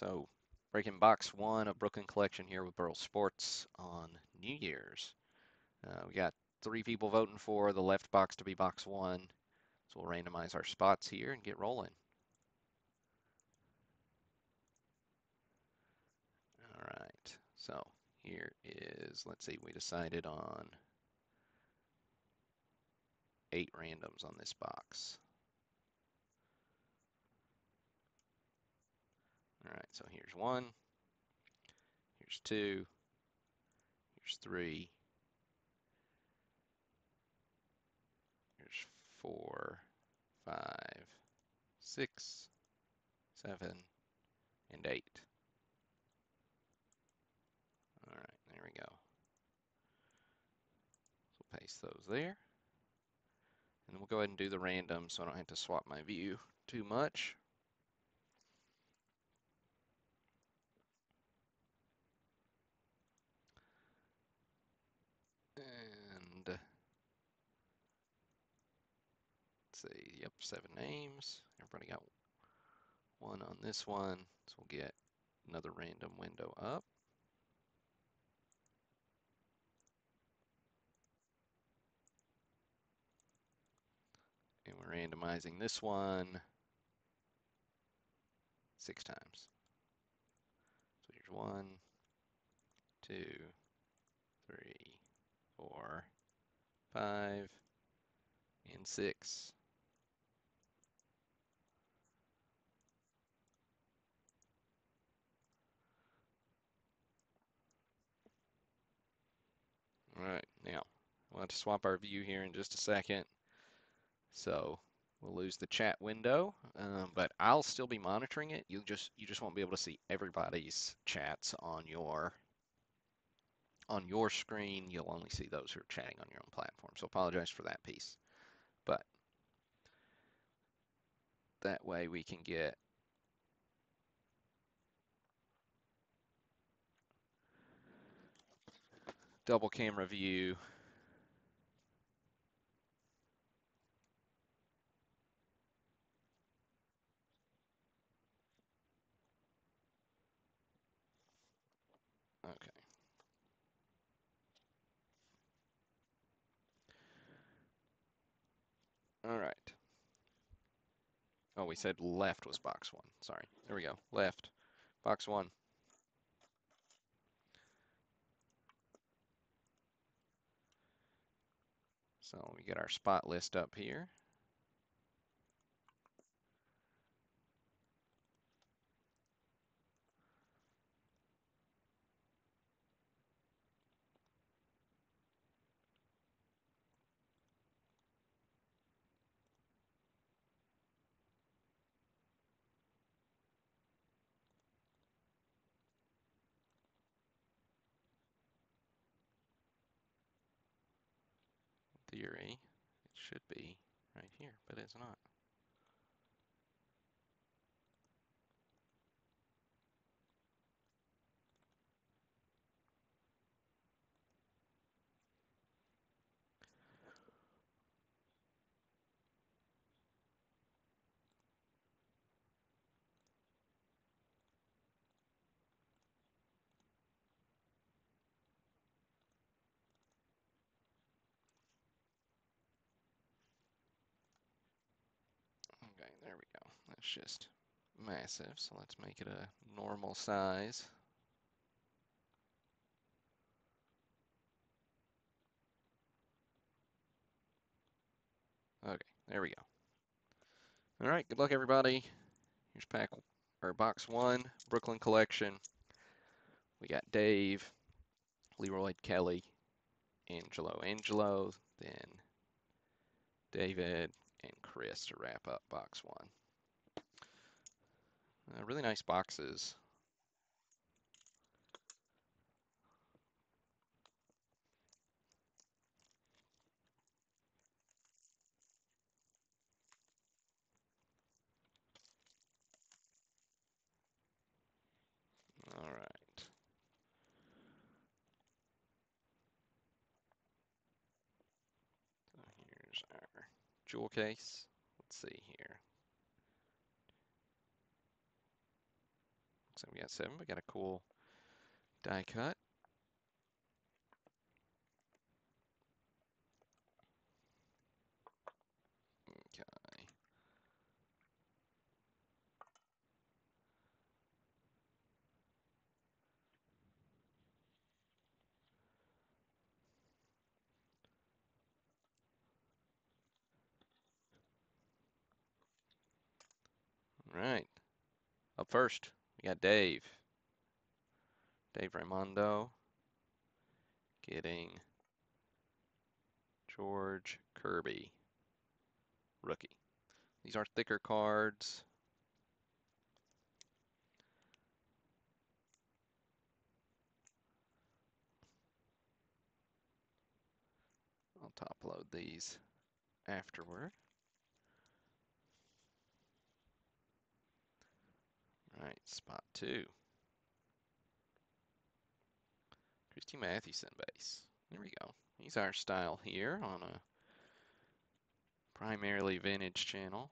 So, breaking box one of Brooklyn Collection here with Burl Sports on New Year's. Uh, we got three people voting for the left box to be box one. So we'll randomize our spots here and get rolling. All right, so here is, let's see, we decided on eight randoms on this box. All right, so here's one, here's two, here's three, here's four, five, six, seven, and eight. All right, there we go. So we'll paste those there. And we'll go ahead and do the random so I don't have to swap my view too much. See, yep, seven names. Everybody got one on this one, so we'll get another random window up. And we're randomizing this one six times. So here's one, two, three, four, five, and six. All right, now we'll have to swap our view here in just a second. So we'll lose the chat window, um, but I'll still be monitoring it. You just you just won't be able to see everybody's chats on your on your screen. You'll only see those who are chatting on your own platform. So apologize for that piece, but that way we can get double camera view. Okay. All right. Oh, we said left was box one. Sorry. There we go. Left. Box one. So we get our spot list up here. Theory, it should be right here, but it's not. Okay, there That's just massive, so let's make it a normal size. Okay, there we go. All right, good luck everybody. Here's pack or box one, Brooklyn collection. We got Dave, Leroy Kelly, Angelo Angelo, then David, and Chris to wrap up box one. Uh, really nice boxes. All right. So here's our jewel case. Let's see here. Like we got seven. We got a cool die cut. Okay. All right. Up first, we got Dave. Dave Raimondo getting George Kirby, rookie. These are thicker cards. I'll top load these afterward. All right, spot two. Christy Mathewson base. There we go. He's our style here on a primarily vintage channel.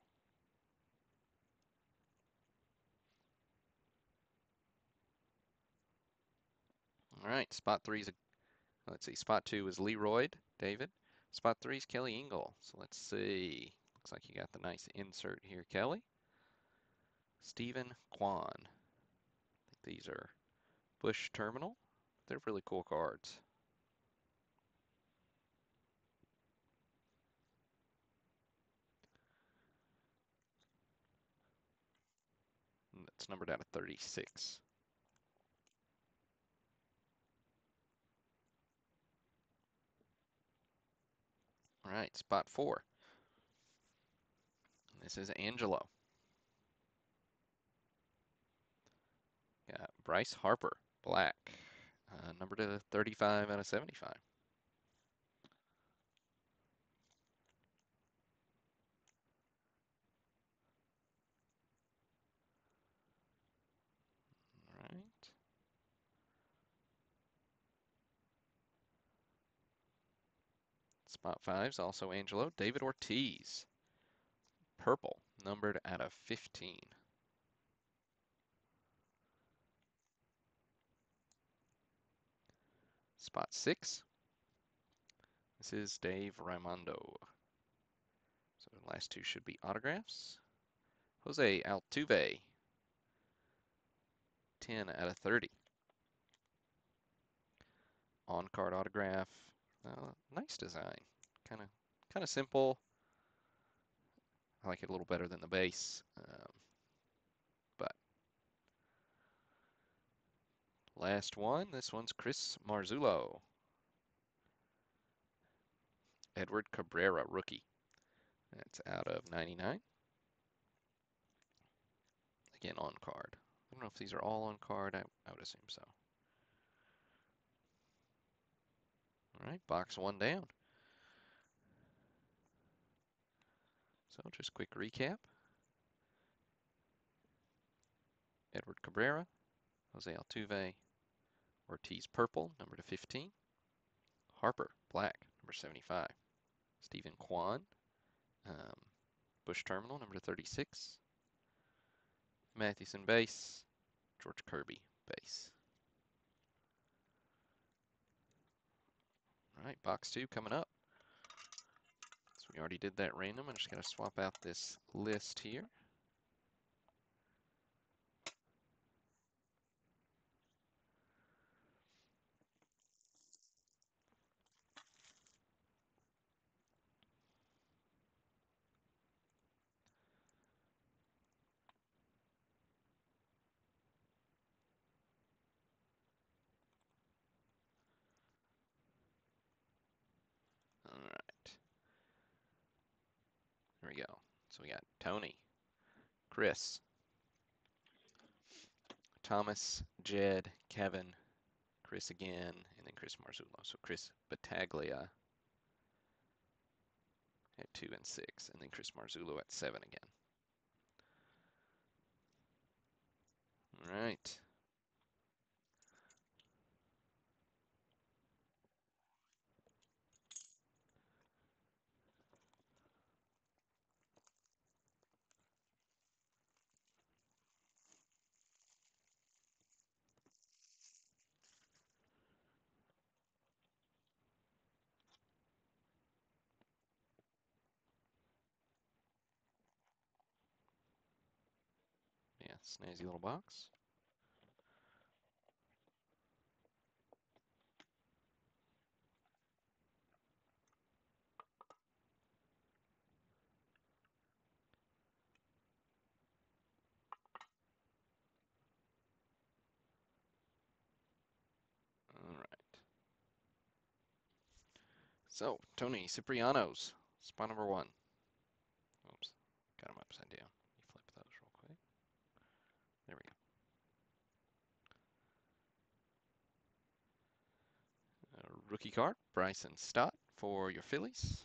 All right, spot three is a, let's see, spot two is Leroy David. Spot three is Kelly Engel. So let's see. Looks like you got the nice insert here, Kelly. Steven Kwan. I think these are Bush Terminal. They're really cool cards. That's numbered out of 36. All right, spot four. This is Angelo. Got Bryce Harper, black, uh, number to 35 out of 75. All right. Spot five's also Angelo. David Ortiz, purple, numbered out of 15. Spot six. This is Dave Raimondo. So the last two should be autographs. Jose Altuve, 10 out of 30. On-card autograph. Uh, nice design. Kind of kind of simple. I like it a little better than the base. Um, last one, this one's Chris Marzullo. Edward Cabrera, rookie. That's out of 99. Again, on card. I don't know if these are all on card. I, I would assume so. All right, box one down. So just quick recap. Edward Cabrera, Jose Altuve, Ortiz purple, number to 15. Harper, black, number 75. Steven Kwan, um, Bush Terminal, number to 36. Mathewson base, George Kirby base. All right, box two coming up. So we already did that random. I'm just going to swap out this list here. Go. So we got Tony, Chris, Thomas, Jed, Kevin, Chris again, and then Chris Marzullo. So Chris Battaglia at two and six, and then Chris Marzullo at seven again. All right. Snazzy little box. All right. So, Tony Cipriano's spot number one. Oops, got them upside down. You flip those real quick. There we go. Uh, rookie card, Bryson Stott for your Phillies.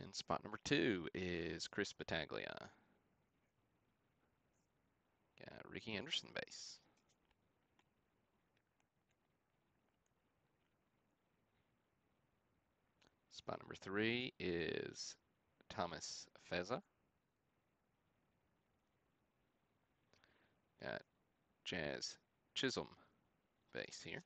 And spot number two is Chris Battaglia. Got Rickey Henderson base. Spot number three is Thomas Feza. Got Jazz Chisholm base here.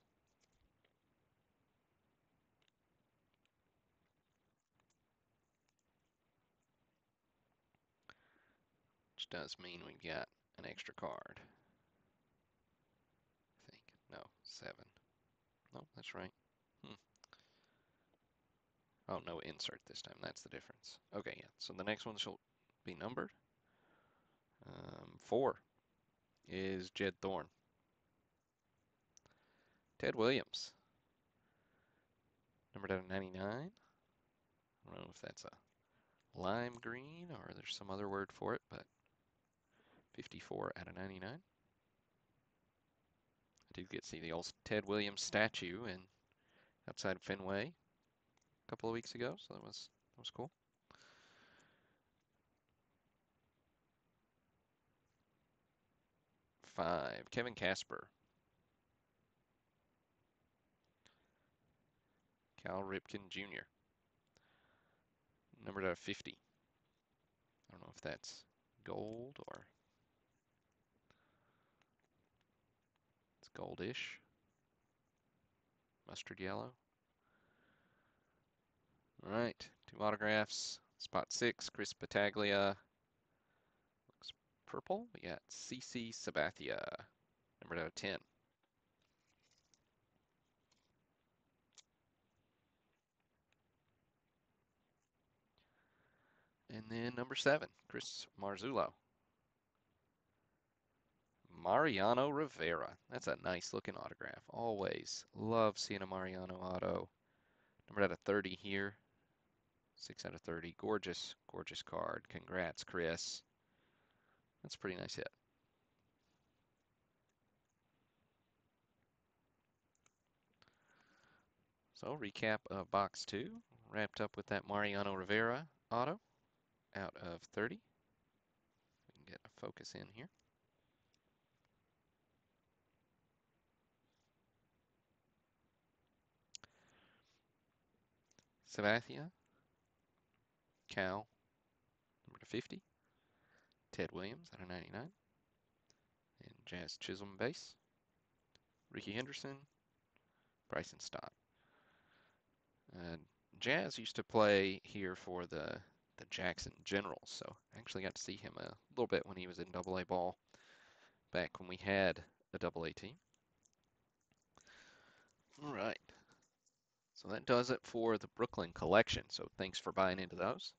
Which does mean we've got an extra card. I think. No, seven. No, that's right. Hmm. Oh, no insert this time. That's the difference. Okay, yeah. So the next one shall be numbered. Um, four is Jed Thorn. Ted Williams. Numbered out of 99. I don't know if that's a lime green or there's some other word for it, but 54 out of 99. I did get to see the old Ted Williams statue in outside Fenway couple of weeks ago, so that was that was cool. Five, Kevin Casper. Cal Ripken Jr. Numbered out of 50. I don't know if that's gold or it's goldish. Mustard yellow. All right, two autographs. Spot six, Chris Battaglia. Looks purple. We got CC Sabathia, number out of 10. And then number seven, Chris Marzullo. Mariano Rivera. That's a nice looking autograph. Always love seeing a Mariano auto. Number out of 30 here. 6 out of 30. Gorgeous, gorgeous card. Congrats, Chris. That's a pretty nice hit. So recap of box two, wrapped up with that Mariano Rivera auto out of 30. We can get a focus in here. Sabathia, Cal, number to 50. Ted Williams out of 99. And Jazz Chisholm base. Rickey Henderson, Bryson Stott. Uh, Jazz used to play here for the the Jackson Generals, so I actually got to see him a little bit when he was in Double A ball back when we had a Double A team. All right. So that does it for the Brooklyn collection. So thanks for buying into those.